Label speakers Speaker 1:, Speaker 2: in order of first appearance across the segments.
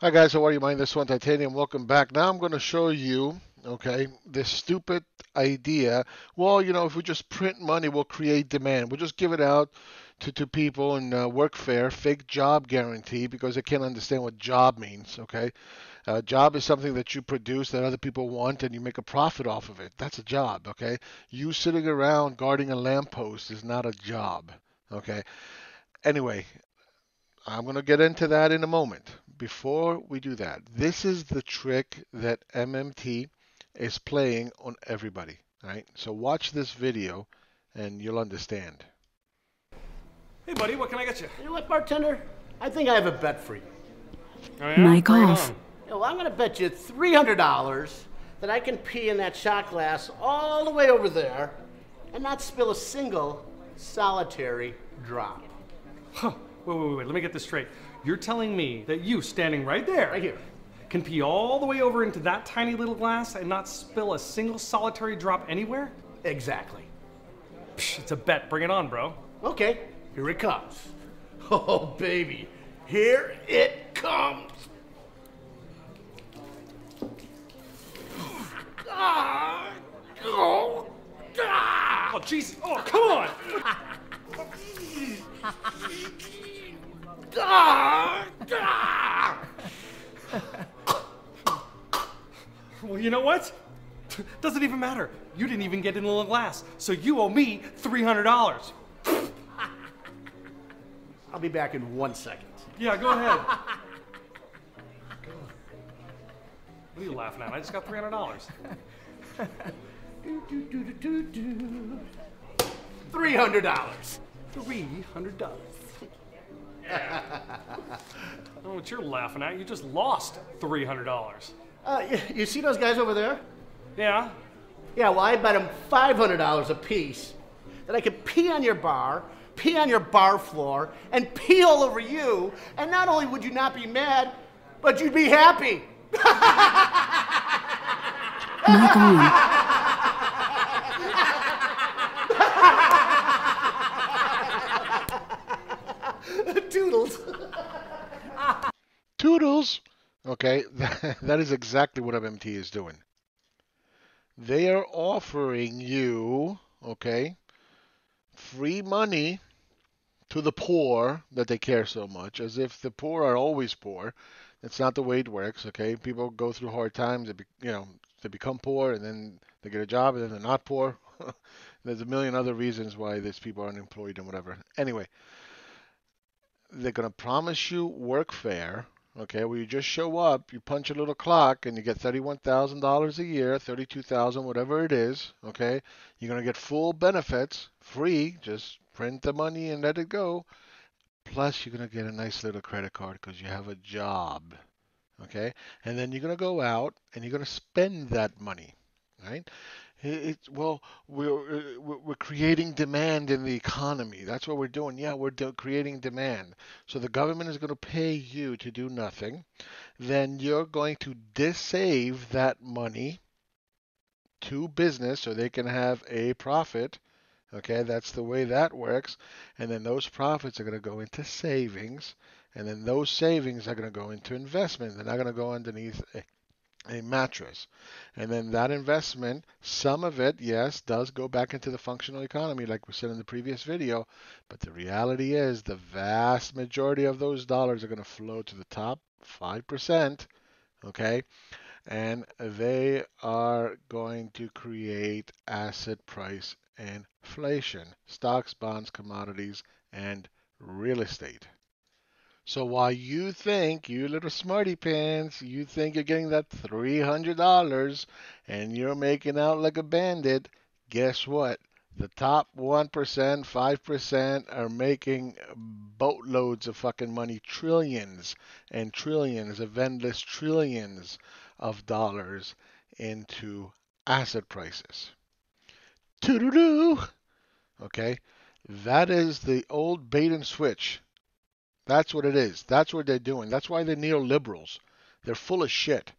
Speaker 1: Hi guys, how are you? My name is One Titanium. Welcome back. Now I'm going to show you, okay, this stupid idea. Well, you know, if we just print money, we'll create demand. We'll just give it out to, to people in uh, workfare, fake job guarantee, because they can't understand what job means, okay? A job is something that you produce that other people want and you make a profit off of it. That's a job, okay? You sitting around guarding a lamppost is not a job, okay? Anyway, I'm going to get into that in a moment. Before we do that, this is the trick that MMT is playing on everybody. Right? So watch this video and you'll understand.
Speaker 2: Hey, buddy, what can I get you?
Speaker 3: You know what, bartender? I think I have a bet for you.
Speaker 2: Oh, yeah?
Speaker 4: Mic off.
Speaker 2: on.
Speaker 3: You know, I'm going to bet you $300 that I can pee in that shot glass all the way over there and not spill a single solitary drop.
Speaker 2: Huh. Wait, wait, wait. Let me get this straight. You're telling me that you, standing right there,
Speaker 3: Right here.
Speaker 2: can pee all the way over into that tiny little glass and not spill a single solitary drop anywhere?
Speaker 3: Exactly.
Speaker 2: Psh, it's a bet. Bring it on, bro.
Speaker 3: Okay, here it comes. Oh, baby, here it comes. Ah, oh, ah.
Speaker 2: Oh, jeez. Oh, come on. well, you know what? Doesn't even matter. You didn't even get in the glass, so you owe me $300.
Speaker 3: I'll be back in one second.
Speaker 2: Yeah, go ahead. what are you laughing at? I just got $300.
Speaker 3: $300.
Speaker 2: $300. I don't know what you're laughing at. You just lost $300.
Speaker 3: Uh, you, you see those guys over there?
Speaker 2: Yeah?
Speaker 3: Yeah, well, I bet them five hundred dollars a piece that I could pee on your bar, pee on your bar floor, and pee all over you. And not only would you not be mad, but you'd be happy.
Speaker 1: Okay, that is exactly what MMT is doing. They are offering you, okay, free money to the poor that they care so much, as if the poor are always poor. That's not the way it works, okay? People go through hard times, they be, you know, they become poor and then they get a job and then they're not poor. There's a million other reasons why these people are unemployed and whatever. Anyway, they're going to promise you workfare, okay, where you just show up, you punch a little clock, and you get $31,000 a year, 32000 whatever it is, okay? You're going to get full benefits, free, just print the money and let it go. Plus, you're going to get a nice little credit card because you have a job, okay? And then you're going to go out and you're going to spend that money, right? It, it, well, we're uh, we're we're creating demand in the economy. That's what we're doing. Yeah, we're do, creating demand. So the government is going to pay you to do nothing. Then you're going to dissave that money to business so they can have a profit. Okay, that's the way that works. And then those profits are going to go into savings. And then those savings are going to go into investment. They're not going to go underneath a, mattress. And then that investment, some of it, yes, does go back into the functional economy, like we said in the previous video. But the reality is the vast majority of those dollars are going to flow to the top 5%. Okay. And they are going to create asset price inflation, stocks, bonds, commodities, and real estate. So while you think, you little smarty pants, you think you're getting that $300 and you're making out like a bandit, guess what? The top 1%, 5% are making boatloads of fucking money, trillions and trillions of endless trillions of dollars into asset prices. Toodaloo! Okay? That is the old bait and switch. That's what it is. That's what they're doing. That's why they're neoliberals. They're full of shit.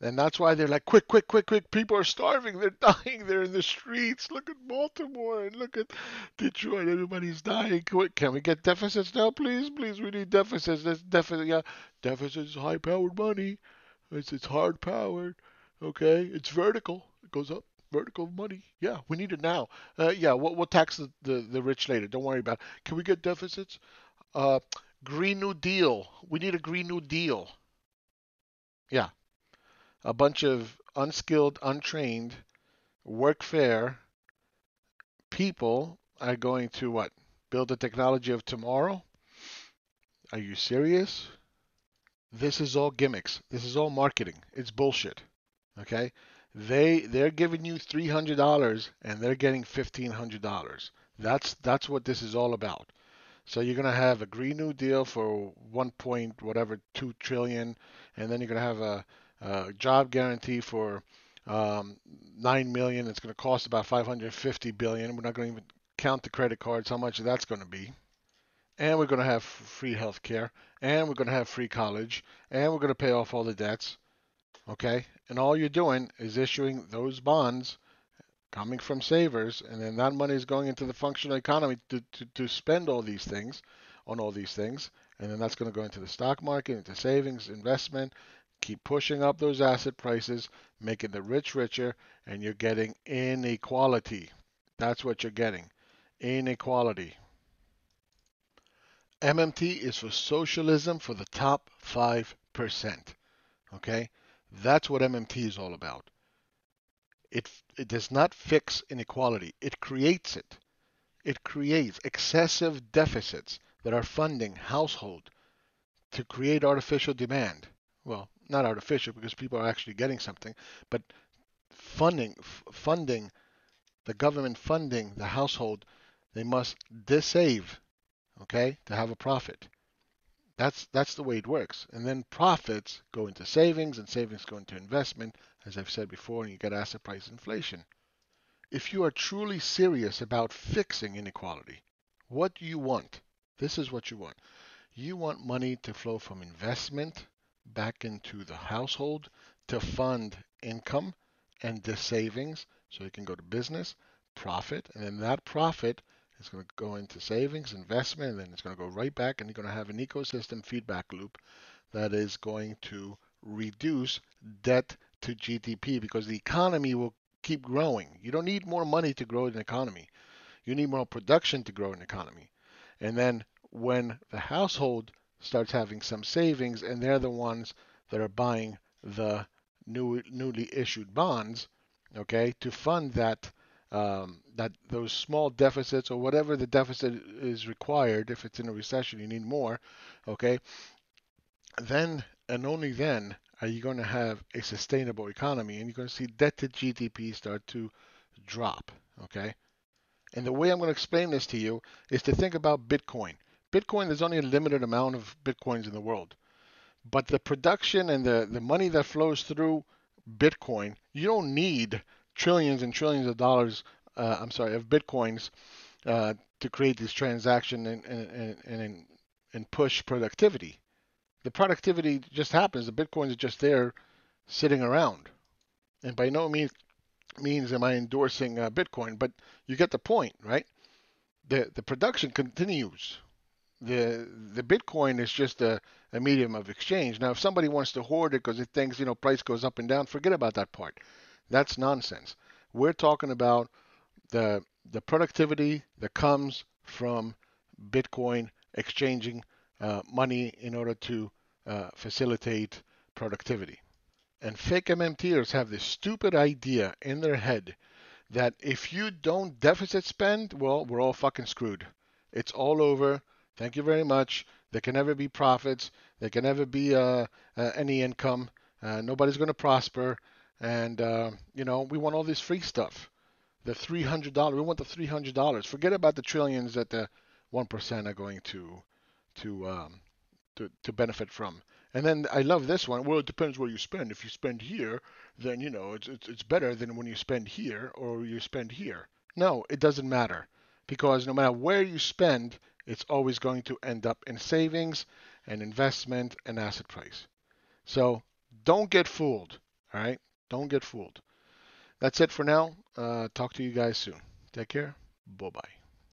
Speaker 1: And that's why they're like, quick, quick, quick, quick. People are starving. They're dying. They're in the streets. Look at Baltimore and look at Detroit. Everybody's dying. Quick, can we get deficits now, please? Please, we need deficits. That's deficit. Yeah, deficits, is high-powered money. It's it's hard-powered. Okay, it's vertical. It goes up. Vertical money. Yeah, we need it now. Uh, yeah, we'll, we'll tax the, the, the rich later. Don't worry about it. Can we get deficits? Uh, Green New Deal. We need a Green New Deal. Yeah, a bunch of unskilled, untrained, workfare people are going to what? Build the technology of tomorrow? Are you serious? This is all gimmicks. This is all marketing. It's bullshit. Okay? They they're giving you three hundred dollars and they're getting fifteen hundred dollars. That's that's what this is all about. So you're gonna have a Green New Deal for one point whatever two trillion, and then you're gonna have a, a job guarantee for um, nine million. It's gonna cost about 550 billion. We're not gonna even count the credit cards, how much that's gonna be. And we're gonna have free health care, and we're gonna have free college, and we're gonna pay off all the debts okay? And all you're doing is issuing those bonds coming from savers, and then that money is going into the functional economy to, to, to spend all these things on all these things, and then that's going to go into the stock market, into savings, investment, keep pushing up those asset prices, making the rich richer, and you're getting inequality. That's what you're getting inequality. MMT is for socialism for the top 5%. Okay? That's what MMT is all about. It, it does not fix inequality, it creates it. It creates excessive deficits that are funding household to create artificial demand. Well, not artificial because people are actually getting something, but funding funding the government funding the household, they must dissave, okay, to have a profit. That's that's the way it works. And then profits go into savings and savings go into investment, as I've said before, and you get asset price inflation. If you are truly serious about fixing inequality, what do you want? This is what you want. You want money to flow from investment back into the household to fund income and the savings so it can go to business, profit, and then that profit is going to go into savings, investment, and then it's going to go right back, and you're going to have an ecosystem feedback loop that is going to reduce debt to GDP because the economy will keep growing. You don't need more money to grow an economy. You need more production to grow an economy. And then when the household starts having some savings and they're the ones that are buying the new, newly issued bonds, okay, to fund that um, that those small deficits or whatever the deficit is required, if it's in a recession, you need more, okay, then and only then are you going to have a sustainable economy and you're going to see debt to GDP start to drop, okay? And the way I'm going to explain this to you is to think about Bitcoin. Bitcoin, there's only a limited amount of Bitcoins in the world. But the production and the, the money that flows through Bitcoin, you don't need trillions and trillions of dollars, uh, I'm sorry, of bitcoins uh, to create this transaction and, and, and, and push productivity. The productivity just happens. The bitcoins are just there sitting around. And by no means means am I endorsing uh, Bitcoin, but you get the point, right? The the production continues. The the Bitcoin is just a, a medium of exchange. Now, if somebody wants to hoard it because it thinks you know price goes up and down, forget about that part. That's nonsense. We're talking about the the productivity that comes from Bitcoin exchanging money in order to uh, facilitate productivity. And fake MMTers have this stupid idea in their head that if you don't deficit spend, well, we're all fucking screwed. It's all over. Thank you very much. There can never be profits. There can never be uh, uh any income. Uh, nobody's going to prosper. And, uh, you know, we want all this free stuff. The $300, we want the $300. Forget about the trillions that the 1% are going to, to, um, to, to benefit from. And then I love this one. Well, it depends where you spend. If you spend here, then, you know, it's, it's, it's better than when you spend here or you spend here. No, it doesn't matter because no matter where you spend, it's always going to end up in savings and investment and asset price. So don't get fooled. All right? Don't get fooled. That's it for now. Uh, talk to you guys soon. Take care. Bye bye.